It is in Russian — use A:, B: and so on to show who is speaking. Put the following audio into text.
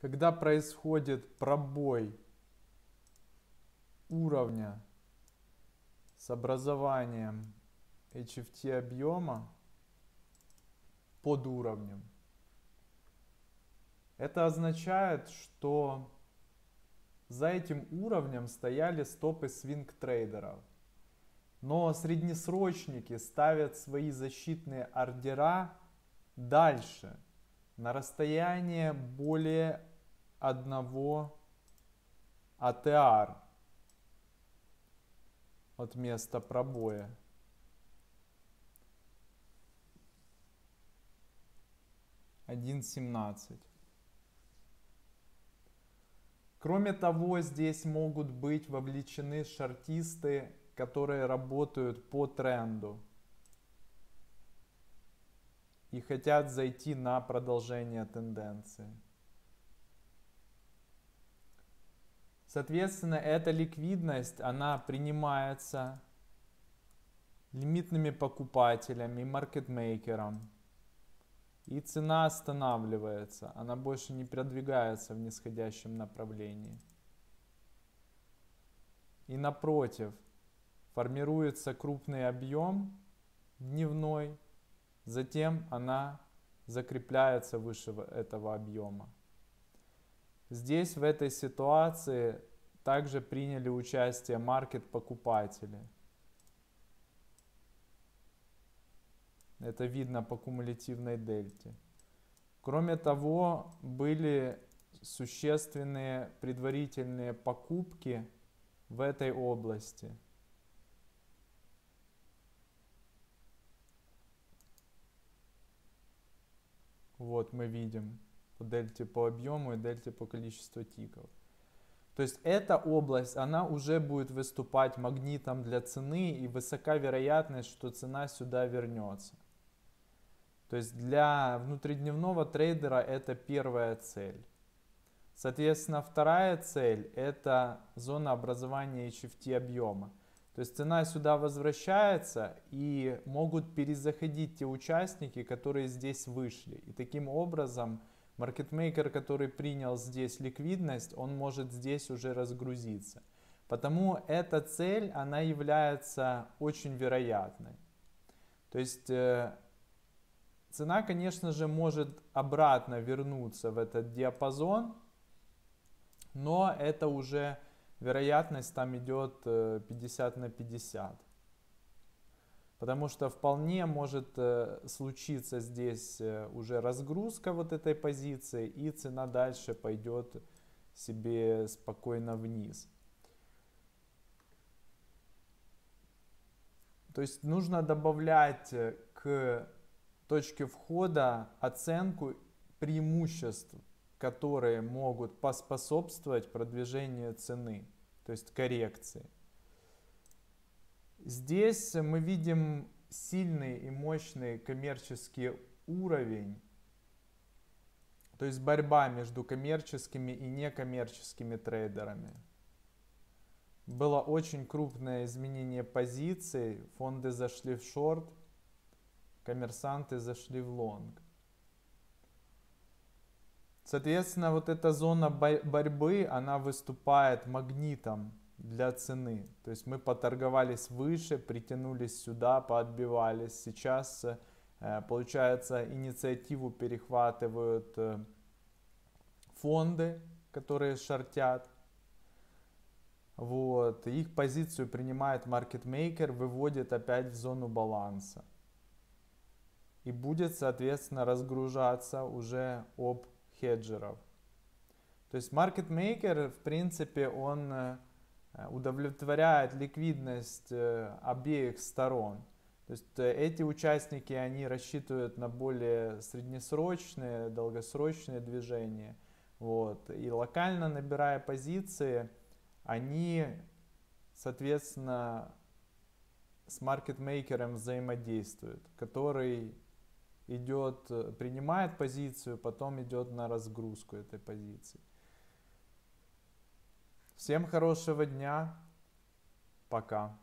A: когда происходит пробой уровня с образованием HFT объема под уровнем, это означает, что за этим уровнем стояли стопы свинг трейдеров. Но среднесрочники ставят свои защитные ордера дальше, на расстояние более одного АТР от места пробоя. Один семнадцать. Кроме того, здесь могут быть вовлечены шартисты, которые работают по тренду и хотят зайти на продолжение тенденции. Соответственно, эта ликвидность, она принимается лимитными покупателями, маркетмейкером. И цена останавливается, она больше не продвигается в нисходящем направлении. И напротив, формируется крупный объем дневной, затем она закрепляется выше этого объема. Здесь в этой ситуации также приняли участие маркет-покупатели. Это видно по кумулятивной дельте. Кроме того, были существенные предварительные покупки в этой области. Вот мы видим по дельте по объему и дельте по количеству тиков. То есть эта область, она уже будет выступать магнитом для цены и высока вероятность, что цена сюда вернется. То есть для внутридневного трейдера это первая цель. Соответственно, вторая цель это зона образования HFT объема. То есть цена сюда возвращается и могут перезаходить те участники, которые здесь вышли. И таким образом Маркетмейкер, который принял здесь ликвидность, он может здесь уже разгрузиться. Потому эта цель, она является очень вероятной. То есть э, цена, конечно же, может обратно вернуться в этот диапазон, но это уже вероятность там идет 50 э, на 50. Потому что вполне может э, случиться здесь э, уже разгрузка вот этой позиции, и цена дальше пойдет себе спокойно вниз. То есть нужно добавлять э, к точке входа оценку преимуществ, которые могут поспособствовать продвижению цены, то есть коррекции. Здесь мы видим сильный и мощный коммерческий уровень, то есть борьба между коммерческими и некоммерческими трейдерами. Было очень крупное изменение позиций, фонды зашли в шорт, коммерсанты зашли в лонг. Соответственно, вот эта зона борьбы, она выступает магнитом для цены. То есть мы поторговались выше, притянулись сюда, поотбивались. Сейчас, э, получается, инициативу перехватывают э, фонды, которые шортят. Вот. Их позицию принимает маркетмейкер, выводит опять в зону баланса. И будет, соответственно, разгружаться уже об хеджеров. То есть маркетмейкер, в принципе, он э, удовлетворяет ликвидность э, обеих сторон. То есть э, эти участники, они рассчитывают на более среднесрочные, долгосрочные движения. Вот. И локально набирая позиции, они, соответственно, с маркетмейкером взаимодействуют, который идет, принимает позицию, потом идет на разгрузку этой позиции. Всем хорошего дня. Пока.